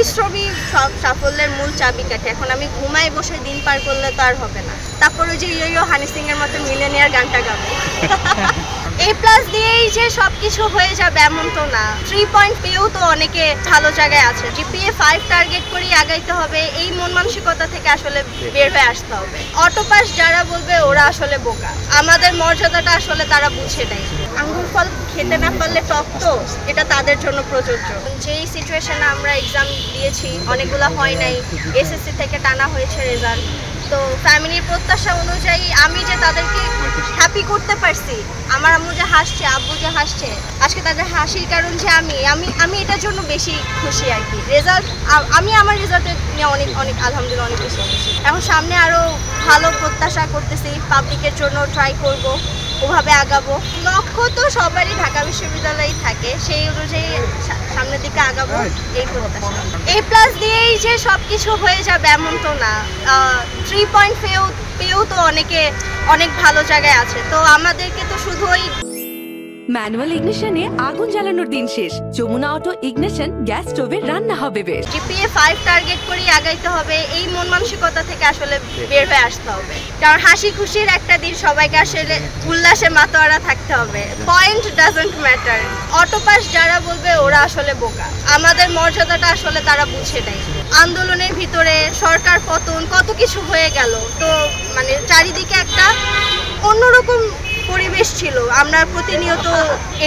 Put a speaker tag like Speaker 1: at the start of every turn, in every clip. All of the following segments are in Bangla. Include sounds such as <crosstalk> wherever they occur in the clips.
Speaker 1: পরিশ্রমী সাফল্যের মূল চাবিকাঠি। এখন আমি ঘুমাই বসে দিন পার করলে তো আর হবে না। তারপর ওই যে ইয়ো ইয়ো হানি সিং এর মতো মিলেনিয়ার গানটা গাবো। <laughs> এ প্লাস দিয়েই যে সবকিছু হয়ে যাবে এমন তো না। থ্রি পয়েন্ট পেয়েও তো অনেকে ভালো জায়গায় আছে। জিপিএ ফাইভ টার্গেট করেই আগাইতে হবে, এই মন মানসিকতা থেকে আসলে বের হয়ে আসতে হবে। অটোপাস যারা বলবে, ওরা আসলে বোকা। আমাদের মর্যাদাটা আসলে তারা বুঝে নেয়। আঙ্গুর ফল খেতে না পারলে টক তো, এটা তাদের জন্য প্রযোজ্য। যেই সিচুয়েশনে আমরা এক্সাম দিয়েছি, অনেকগুলো হয় নাই এসএসসি থেকে টানা হয়েছে রেজাল্ট তো ফ্যামিলির প্রত্যাশা অনুযায়ী আমি যে তাদেরকে হ্যাপি করতে পারছি, আমার আম্মু যে হাসছে, আব্বু যে হাসছে, আজকে তাদের হাসির কারণ যে আমি আমি আমি এটার জন্য বেশি খুশি আর কি। রেজাল্ট আমি আমার রেজাল্টের নিয়ে অনেক অনেক, আলহামদুলিল্লাহ অনেক বেশি খুশি। এখন সামনে আরও ভালো প্রত্যাশা করতেছি পাবলিকের জন্য ট্রাই করব ওভাবে আগাবো। লক্ষ্য তো সবারই ঢাকা বিশ্ববিদ্যালয়েই থাকে সেই অনুযায়ী সামনের দিকে আগাবো এই প্রত্যাশা। এ প্লাস দিয়েই যে সব কিছু হয়ে যাবে এমন তো না। থ্রি পয়েন্ট পেয়েও পেয়েও তো অনেকে অনেক ভালো জায়গায় আছে। তো আমাদেরকে তো শুধু ওই
Speaker 2: ম্যানুয়াল ইগনিশনে আগুন জ্বালানোর দিন শেষ। যমুনা অটো ইগনিশন গ্যাস স্টোভে রান্না হবে বেশ।
Speaker 1: জিপিএ ফাইভ টার্গেট করেই আগাইতে হবে, এই মন মানসিকতা থেকে আসলে বের হয়ে আসতে হবে। কারণ হাসি খুশির একটা দিন সবাইকে আসলে উল্লাসে মাতোয়ারা থাকতে হবে। পয়েন্ট ডাজন্ট ম্যাটার অটোপাস যারা বলবে, ওরা আসলে বোকা। আমাদের মর্যাদাটা আসলে তারা বুঝে নেয়। আন্দোলনের ভিতরে সরকার পতন, কত কিছু হয়ে গেল। তো মানে চারিদিকে একটা অন্যরকম পরিবেশ ছিল। আমরা প্রতিনিয়ত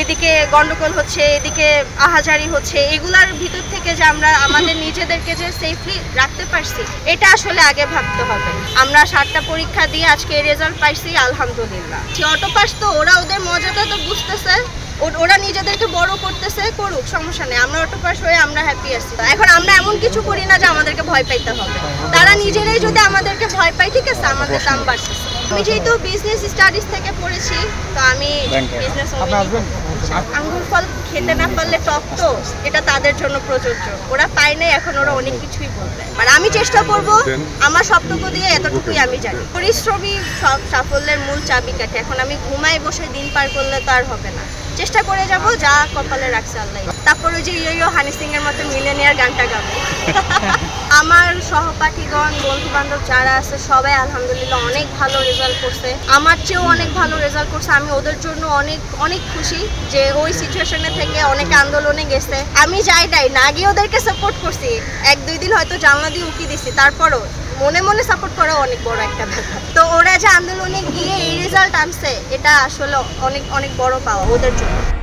Speaker 1: এদিকে গন্ডগোল হচ্ছে, এদিকে আহাজারি হচ্ছে। এগুলার ভিতর থেকে যে আমরা আমাদের নিজেদেরকে যে সেফলি রাখতে পারছি, এটা আসলে আগে ভাবতে হবে। আমরা সাতটা পরীক্ষা দিয়ে আজকে রেজাল্ট পাইছি, আলহামদুলিল্লাহ। অটোপাস তো ওরা ওদের মজাটা তো বুঝতেছে। ওরা নিজেদেরকে বড় করতেছে করুক সমস্যা নেই। আমরা অটোপাস হয়ে আমরা হ্যাপি আছি। এখন আমরা এমন কিছু করি না যে আমাদেরকে ভয় পাইতে হবে। তারা নিজেরাই যদি আমাদেরকে ভয় পায় ঠিক আছে আমাদের দাম বাড়তেছে। আমি যেহেতু বিজনেস স্টাডিজ থেকে পড়েছি তো আমি বিজনেস আঙ্গুর ফল খেতে না পারলে টক তো এটা তাদের জন্য প্রযোজ্য। ওরা পায় নাই এখন ওরা অনেক কিছুই বলবে। আর আমি চেষ্টা করব আমার সবটুকু দিয়ে এতটুকুই আমি জানি। পরিশ্রমী সব সাফল্যের মূল চাবিকাঠি। এখন আমি ঘুমাই বসে দিন পার করলে তো আর হবে না। চেষ্টা করে যাব যা কপালে রাখছে আল্লাহ। তারপর ওই যে ইয়ো ইয়ো হানি সিং এর মতো মিলেনিয়ার গানটা গাবো। <laughs> আমার সহপাঠীগণ বন্ধু বান্ধব যারা আছে সবাই আলহামদুলিল্লাহ অনেক ভালো রেজাল্ট করছে। আমার চেয়েও অনেক ভালো রেজাল্ট করছে। আমি ওদের জন্য অনেক অনেক খুশি যে ওই সিচুয়েশনে থেকে অনেক আন্দোলনে গেছে। আমি যাই নাই না গিয়ে ওদেরকে সাপোর্ট করছি। এক দুই দিন হয়তো জানলা দিয়ে উকি দিছি তারপরও মনে মনে সাপোর্ট করা অনেক বড় একটা ব্যাপার। তো ওরা যে আন্দোলনে গিয়ে এই রেজাল্ট আনছে, এটা আসলে অনেক অনেক বড় পাওয়া ওদের জন্য।